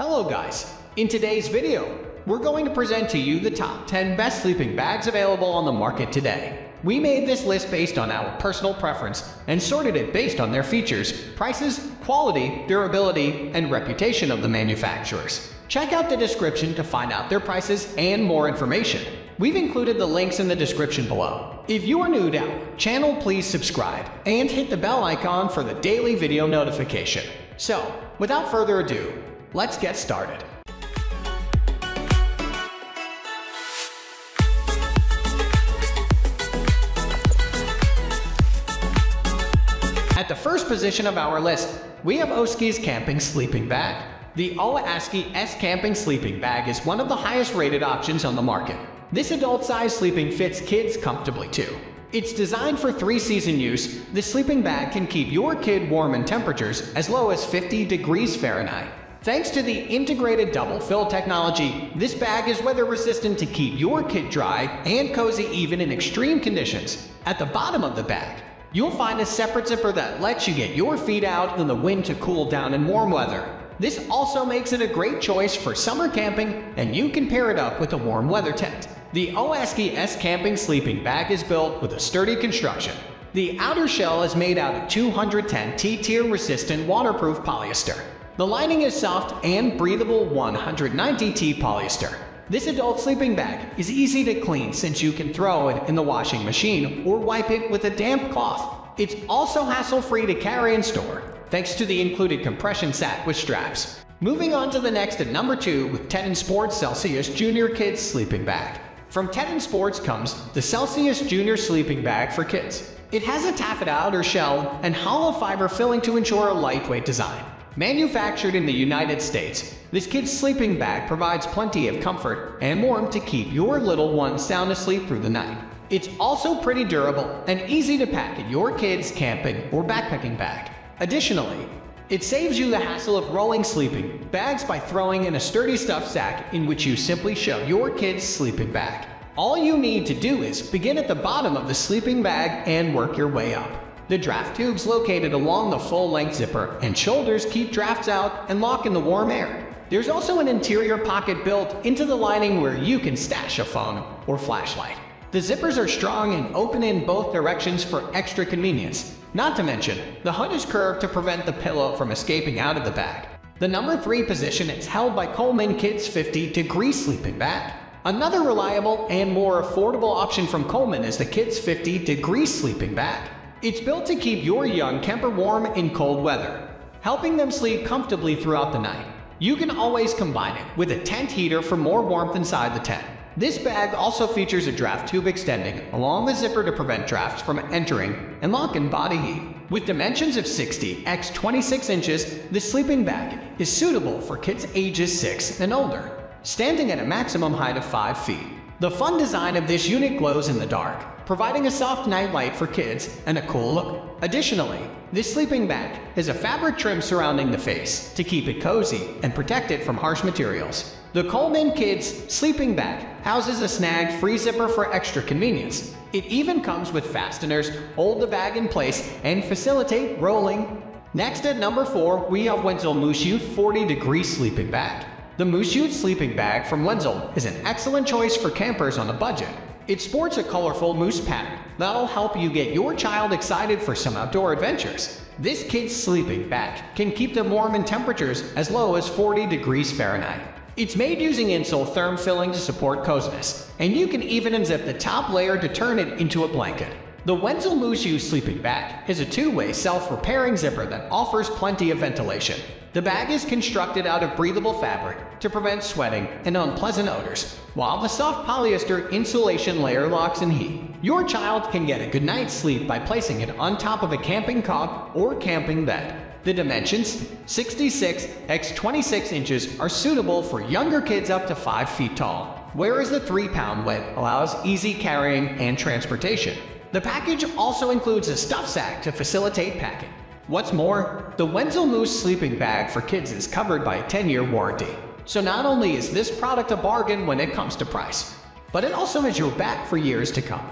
Hello guys! In today's video, we're going to present to you the top 10 best sleeping bags available on the market today. We made this list based on our personal preference and sorted it based on their features, prices, quality, durability, and reputation of the manufacturers. Check out the description to find out their prices and more information. We've included the links in the description below. If you are new to our channel, please subscribe and hit the bell icon for the daily video notification. So, without further ado, let's get started. At the first position of our list, we have Oaskys Camping Sleeping Bag. The Oaskys Camping Sleeping Bag is one of the highest rated options on the market. This adult-sized sleeping fits kids comfortably too. It's designed for three-season use. The sleeping bag can keep your kid warm in temperatures as low as 50 degrees Fahrenheit. Thanks to the integrated double fill technology, this bag is weather resistant to keep your kit dry and cozy even in extreme conditions. At the bottom of the bag, You'll find a separate zipper that lets you get your feet out in the wind to cool down in warm weather. This also makes it a great choice for summer camping, and you can pair it up with a warm weather tent. The Oaskys Camping Sleeping Bag is built with a sturdy construction. The outer shell is made out of 210 T-tier resistant waterproof polyester. The lining is soft and breathable 190 T polyester. This adult sleeping bag is easy to clean since you can throw it in the washing machine or wipe it with a damp cloth. It's also hassle-free to carry and store, thanks to the included compression set with straps. Moving on to the next at number 2 with TETON Sports Celsius Junior Kids Sleeping Bag. From TETON Sports comes the Celsius Junior Sleeping Bag for Kids. It has a taffeta outer shell and hollow fiber filling to ensure a lightweight design. Manufactured in the United States, this kid's sleeping bag provides plenty of comfort and warmth to keep your little one sound asleep through the night. It's also pretty durable and easy to pack in your kid's camping or backpacking bag. Additionally, it saves you the hassle of rolling sleeping bags by throwing in a sturdy stuffed sack in which you simply shove your kid's sleeping bag. All you need to do is begin at the bottom of the sleeping bag and work your way up. The draft tubes located along the full-length zipper and shoulders keep drafts out and lock in the warm air. There's also an interior pocket built into the lining where you can stash a phone or flashlight. The zippers are strong and open in both directions for extra convenience. Not to mention, the hood is curved to prevent the pillow from escaping out of the bag. The number 3 position is held by Coleman Kids 50 Degree Sleeping Bag. Another reliable and more affordable option from Coleman is the Kids 50 Degree Sleeping Bag. It's built to keep your young camper warm in cold weather, helping them sleep comfortably throughout the night. You can always combine it with a tent heater for more warmth inside the tent. This bag also features a draft tube extending along the zipper to prevent drafts from entering and lock in body heat. With dimensions of 60 x 26 inches, this sleeping bag is suitable for kids ages 6 and older, standing at a maximum height of 5 feet. The fun design of this unit glows in the dark, providing a soft night light for kids and a cool look. Additionally, this sleeping bag has a fabric trim surrounding the face to keep it cozy and protect it from harsh materials. The Coleman Kids sleeping bag houses a snag free zipper for extra convenience. It even comes with fasteners, hold the bag in place, and facilitate rolling. Next at number 4, we have Wenzel Moose 40 degree sleeping bag. The Moose sleeping bag from Wenzel is an excellent choice for campers on a budget. It sports a colorful moose pattern that'll help you get your child excited for some outdoor adventures. This kid's sleeping bag can keep them warm in temperatures as low as 40 degrees Fahrenheit. It's made using insole therm filling to support coziness, and you can even unzip the top layer to turn it into a blanket. The Wenzel Moose sleeping bag is a two-way self-repairing zipper that offers plenty of ventilation. The bag is constructed out of breathable fabric to prevent sweating and unpleasant odors, while the soft polyester insulation layer locks in heat. Your child can get a good night's sleep by placing it on top of a camping cot or camping bed. The dimensions, 66 x 26 inches, are suitable for younger kids up to 5 feet tall, whereas the 3-pound weight allows easy carrying and transportation. The package also includes a stuff sack to facilitate packing. What's more, the Wenzel Moose sleeping bag for kids is covered by a 10-year warranty. So not only is this product a bargain when it comes to price, but it also has your back for years to come.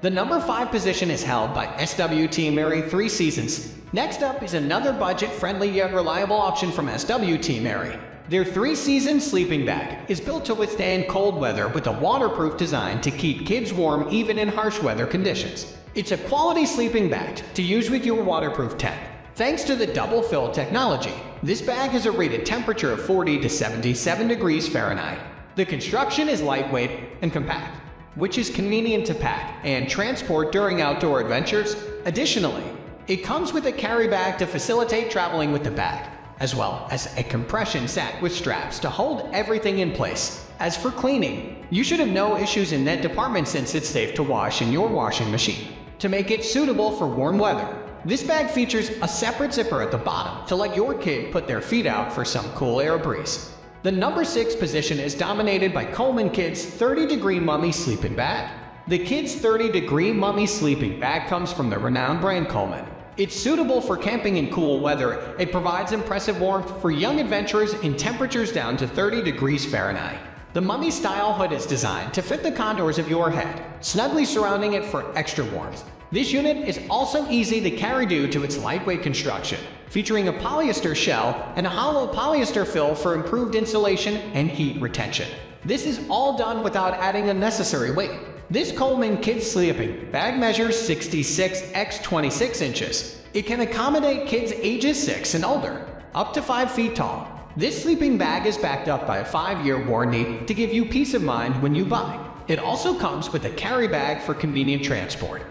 The number 5 position is held by SWTMERRY 3 Seasons. Next up is another budget-friendly yet reliable option from SWTMERRY. Their three-season sleeping bag is built to withstand cold weather with a waterproof design to keep kids warm even in harsh weather conditions. It's a quality sleeping bag to use with your waterproof tent. Thanks to the double fill technology, this bag has a rated temperature of 40 to 77 degrees Fahrenheit. The construction is lightweight and compact, which is convenient to pack and transport during outdoor adventures. Additionally, it comes with a carry bag to facilitate traveling with the bag, as well as a compression sack with straps to hold everything in place. As for cleaning, you should have no issues in that department since it's safe to wash in your washing machine. To make it suitable for warm weather, this bag features a separate zipper at the bottom to let your kid put their feet out for some cool air breeze. The number 6 position is dominated by Coleman Kids 30 Degree Mummy Sleeping Bag. The Kids 30 Degree Mummy Sleeping Bag comes from the renowned brand Coleman. It's suitable for camping in cool weather. It provides impressive warmth for young adventurers in temperatures down to 30 degrees Fahrenheit. The mummy style hood is designed to fit the contours of your head, snugly surrounding it for extra warmth. This unit is also easy to carry due to its lightweight construction, featuring a polyester shell and a hollow polyester fill for improved insulation and heat retention. This is all done without adding unnecessary weight. This Coleman Kids Sleeping Bag measures 66 x 26 inches. It can accommodate kids ages 6 and older, up to 5 feet tall. This sleeping bag is backed up by a 5-year warranty to give you peace of mind when you buy. It also comes with a carry bag for convenient transport.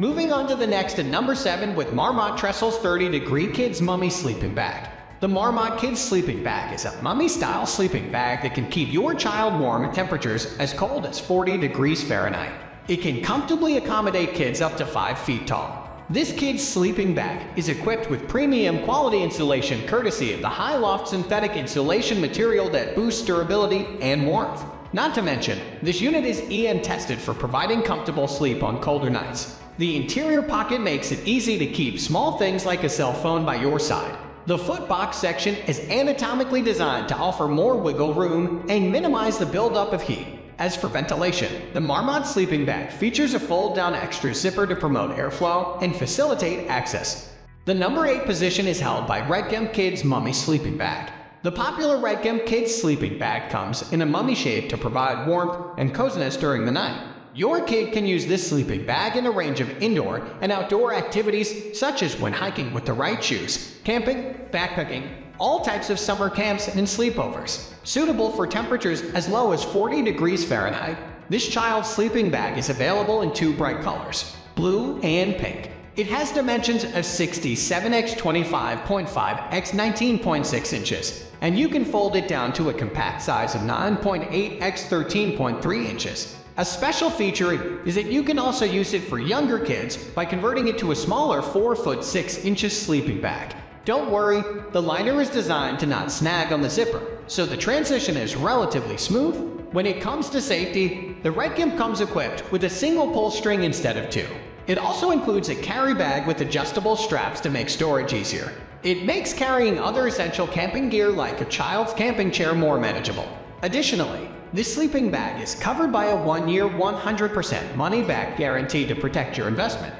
Moving on to the next at number 7 with Marmot Trestles 30 Degree Kids Mummy Sleeping Bag. The Marmot Kids Sleeping Bag is a mummy-style sleeping bag that can keep your child warm at temperatures as cold as 40 degrees Fahrenheit. It can comfortably accommodate kids up to 5 feet tall. This kid's sleeping bag is equipped with premium quality insulation courtesy of the High Loft synthetic insulation material that boosts durability and warmth. Not to mention, this unit is EN tested for providing comfortable sleep on colder nights. The interior pocket makes it easy to keep small things like a cell phone by your side. The footbox section is anatomically designed to offer more wiggle room and minimize the buildup of heat. As for ventilation, the Marmot sleeping bag features a fold-down extra zipper to promote airflow and facilitate access. The number 8 position is held by REDCAMP Kids Mummy Sleeping Bag. The popular REDCAMP Kids Sleeping Bag comes in a mummy shape to provide warmth and coziness during the night. Your kid can use this sleeping bag in a range of indoor and outdoor activities such as when hiking with the right shoes, camping, backpacking, all types of summer camps and sleepovers. Suitable for temperatures as low as 40 degrees Fahrenheit, this child's sleeping bag is available in two bright colors, blue and pink. It has dimensions of 67 x 25.5 x 19.6 inches, and you can fold it down to a compact size of 9.8 x 13.3 inches. A special feature is that you can also use it for younger kids by converting it to a smaller 4 foot 6 inches sleeping bag. Don't worry, the liner is designed to not snag on the zipper, so the transition is relatively smooth. When it comes to safety, the REDCAMP comes equipped with a single pull string instead of two. It also includes a carry bag with adjustable straps to make storage easier. It makes carrying other essential camping gear like a child's camping chair more manageable. Additionally, this sleeping bag is covered by a one-year 100% money-back guarantee to protect your investment.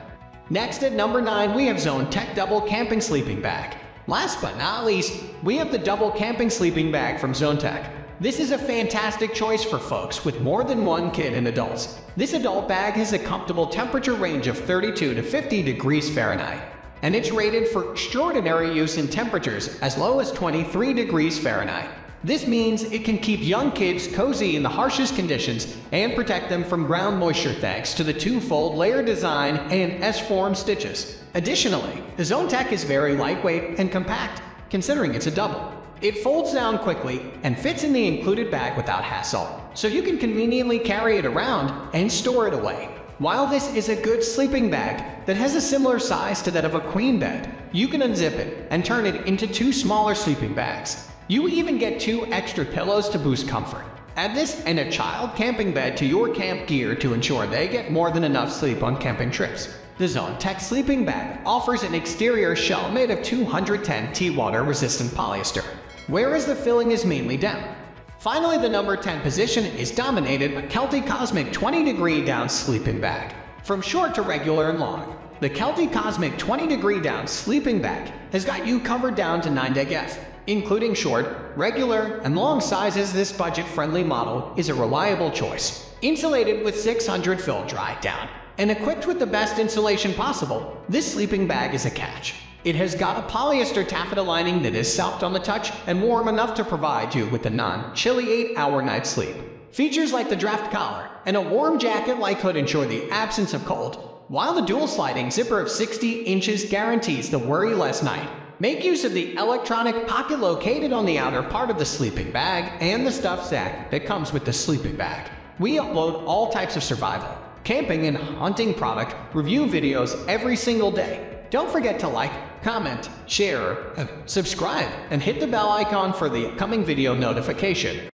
Next at number 9 we have Zone Tech Double Camping Sleeping Bag. Last but not least, we have the Double Camping Sleeping Bag from Zone Tech. This is a fantastic choice for folks with more than one kid and adults. This adult bag has a comfortable temperature range of 32 to 50 degrees Fahrenheit, and it's rated for extraordinary use in temperatures as low as 23 degrees Fahrenheit. This means it can keep young kids cozy in the harshest conditions and protect them from ground moisture thanks to the two-fold layer design and S-form stitches. Additionally, the Zone Tech is very lightweight and compact, considering it's a double. It folds down quickly and fits in the included bag without hassle, so you can conveniently carry it around and store it away. While this is a good sleeping bag that has a similar size to that of a queen bed, you can unzip it and turn it into two smaller sleeping bags. You even get two extra pillows to boost comfort. Add this and a child camping bed to your camp gear to ensure they get more than enough sleep on camping trips. The Zone Tech sleeping bag offers an exterior shell made of 210 T-water resistant polyester, whereas the filling is mainly down. Finally, the number 10 position is dominated by Kelty Cosmic 20 degree down sleeping bag. From short to regular and long, the Kelty Cosmic 20 degree down sleeping bag has got you covered down to 9 deg F Including short, regular, and long sizes, this budget-friendly model is a reliable choice. Insulated with 600 fill DriDown and equipped with the best insulation possible, this sleeping bag is a catch. It has got a polyester taffeta lining that is soft on the touch and warm enough to provide you with a non-chilly 8-hour night sleep. Features like the draft collar and a warm jacket-like hood ensure the absence of cold, while the dual sliding zipper of 60 inches guarantees the worry-less night. Make use of the electronic pocket located on the outer part of the sleeping bag and the stuffed sack that comes with the sleeping bag. We upload all types of survival, camping, and hunting product review videos every single day. Don't forget to like, comment, share, subscribe, and hit the bell icon for the upcoming video notification.